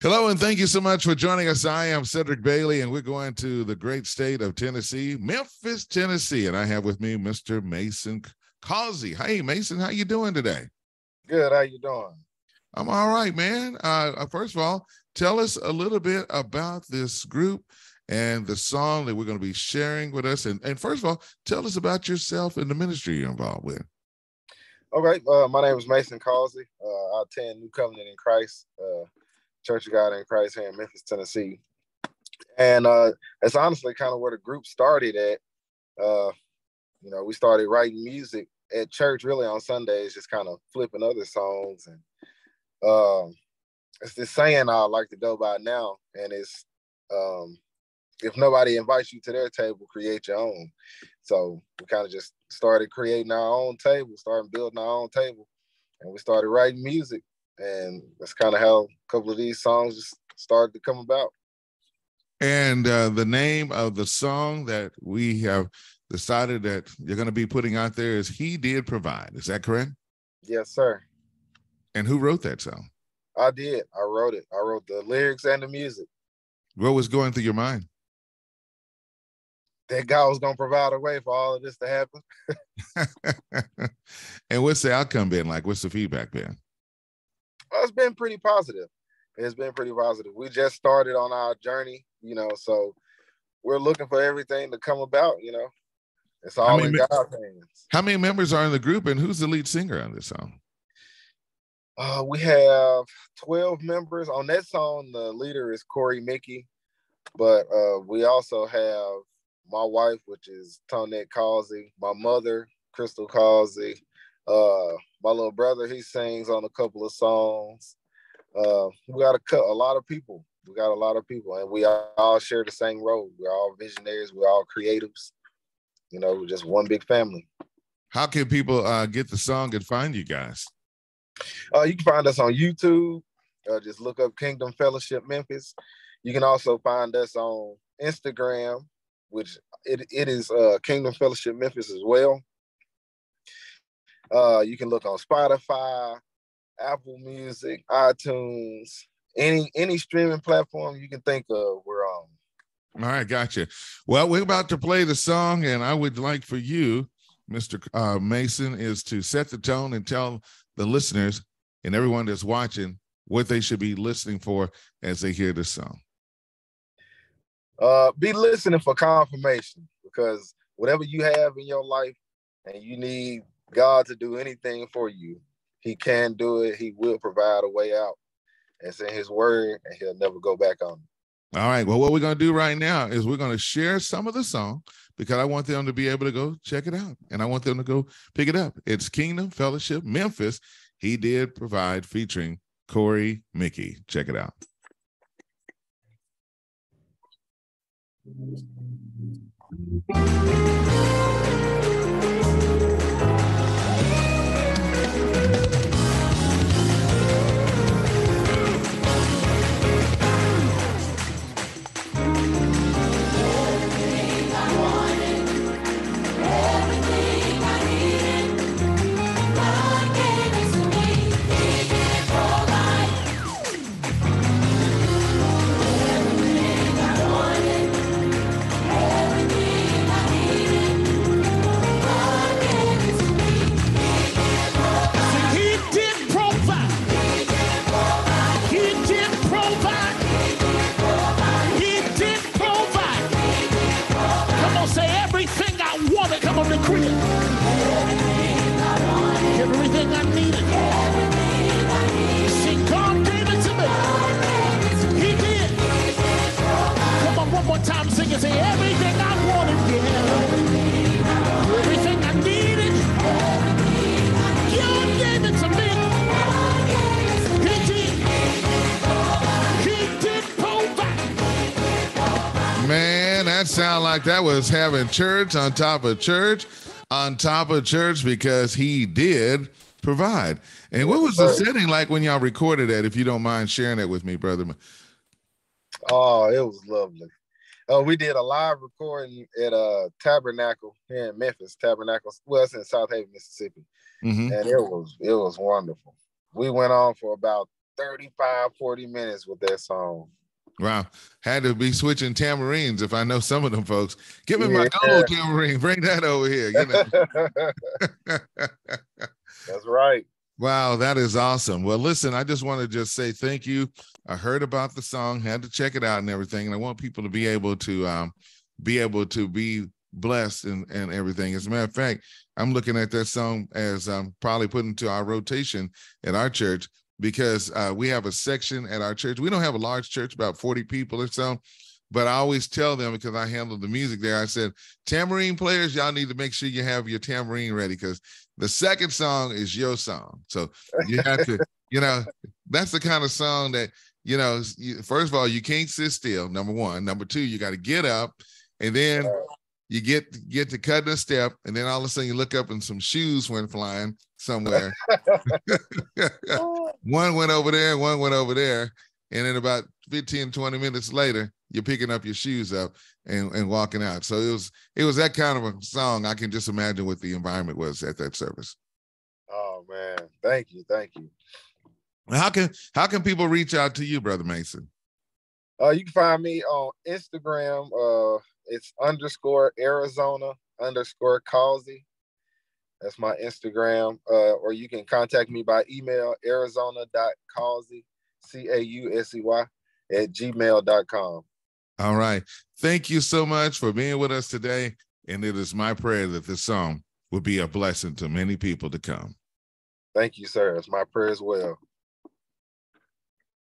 Hello, and thank you so much for joining us. I am Cedric Bailey, and we're going to the great state of Tennessee, Memphis, Tennessee, and I have with me Mr. Mason Causey. Hey, Mason, how you doing today? Good. How you doing? I'm all right, man. Uh, uh, first of all, tell us a little bit about this group and the song that we're going to be sharing with us. And, and first of all, tell us about yourself and the ministry you're involved with. Okay. Uh, my name is Mason Causey. Uh, I attend New Covenant in Christ. Uh, Church of God in Christ here in Memphis, Tennessee. And uh, it's honestly kind of where the group started at. Uh, you know, we started writing music at church really on Sundays, just kind of flipping other songs. And um, it's this saying I like to go by now, and it's um, if nobody invites you to their table, create your own. So we kind of just started creating our own table, starting building our own table, and we started writing music and that's kind of how a couple of these songs just started to come about. And uh, the name of the song that we have decided that you're going to be putting out there is "He Did Provide." Is that correct? Yes, sir. And who wrote that song? I did. I wrote it. I wrote the lyrics and the music. What was going through your mind? That God was going to provide a way for all of this to happen. and what's the outcome been like? What's the feedback been? It's been pretty positive. It's been pretty positive. We just started on our journey, you know, so we're looking for everything to come about, you know. It's all in God's hands. How many members are in the group and who's the lead singer on this song? Uh, we have 12 members on that song. The leader is Corey Mickey, but uh, we also have my wife, which is Tonette Causey, my mother, Crystal Causey, uh, my little brother, he sings on a couple of songs. Uh, we got a, cut a lot of people. We got a lot of people, and we all share the same role. We're all visionaries. We're all creatives. You know, we're just one big family. How can people uh, get the song and find you guys? Uh, you can find us on YouTube. Uh, just look up Kingdom Fellowship Memphis. You can also find us on Instagram, which it, it is uh, Kingdom Fellowship Memphis as well. Uh, you can look on Spotify, Apple Music, iTunes, any any streaming platform you can think of. We're on. All right, gotcha. Well, we're about to play the song, and I would like for you, Mr. Uh, Mason, is to set the tone and tell the listeners and everyone that's watching what they should be listening for as they hear this song. Uh, be listening for confirmation because whatever you have in your life and you need God to do anything for you. He can do it. He will provide a way out. It's in his word, and he'll never go back on it. All right. Well, what we're going to do right now is we're going to share some of the song because I want them to be able to go check it out and I want them to go pick it up. It's Kingdom Fellowship Memphis. He did provide featuring Corey Mickey. Check it out. That sound like that was having church on top of church on top of church because he did provide. And what was the setting like when y'all recorded that? If you don't mind sharing that with me, brother. Oh, it was lovely. Uh, we did a live recording at a Tabernacle here in Memphis. Tabernacle, well, it's in Southaven, Mississippi, mm-hmm. and it was it was wonderful. We went on for about 35, 40 minutes with that song. Wow. Had to be switching tambourines if I know some of them folks. Give me yeah. my gold tambourine. Bring that over here. You know? That's right. Wow, that is awesome. Well, listen, I just want to just say thank you. I heard about the song, had to check it out and everything, and I want people to be able to um, be able to be blessed and, and everything. As a matter of fact, I'm looking at that song as um, probably put into our rotation at our church because uh, we have a section at our church. We don't have a large church, about 40 people or so, but I always tell them because I handle the music there. I said, tambourine players, y'all need to make sure you have your tambourine ready because the second song is your song. So you have to, you know, that's the kind of song that, you know, first of all, you can't sit still, number one. Number two, you got to get up and then you get get to cutting a step, and then all of a sudden you look up and some shoes went flying somewhere. one went over there, one went over there. And then about 15, 20 minutes later, you're picking up your shoes up and, and walking out. So it was it was that kind of a song. I can just imagine what the environment was at that service. Oh man, thank you, thank you. How can how can people reach out to you, brother Mason? Uh, you can find me on Instagram. Uh, it's underscore Arizona underscore Causey. That's my Instagram. Uh, or you can contact me by email, arizona.causey, C-A-U-S-E-Y, at gmail.com. All right. Thank you so much for being with us today. And it is my prayer that this song will be a blessing to many people to come. Thank you, sir. It's my prayer as well.